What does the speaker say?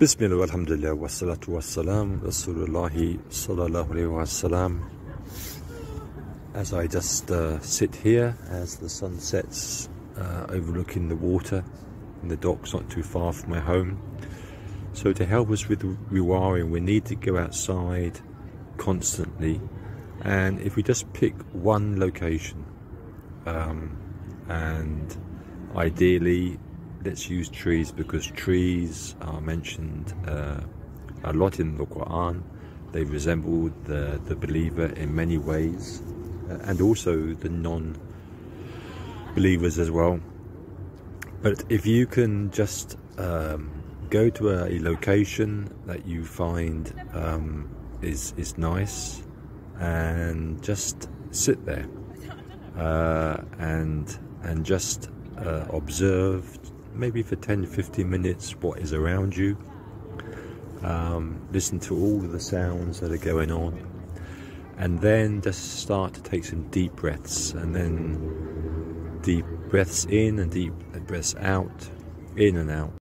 Bismillah, alhamdulillah, wassalatu wassalam, Rasulullah sallallahu alayhi wasallam. As I just uh, sit here, as the sun sets, uh, overlooking the water in the docks not too far from my home. So to help us with rewiring, we need to go outside constantly. And if we just pick one location, um, and ideally let's use trees because trees are mentioned uh, a lot in the Quran. They resemble the, the believer in many ways uh, and also the non believers as well. But if you can just um, go to a, a, location that you find um, is, is nice and just sit there uh, and, and just uh, observe maybe for 10 15 minutes what is around you. Um, listen to all of the sounds that are going on. And then just start to take some deep breaths and then deep breaths in and deep breaths out in and out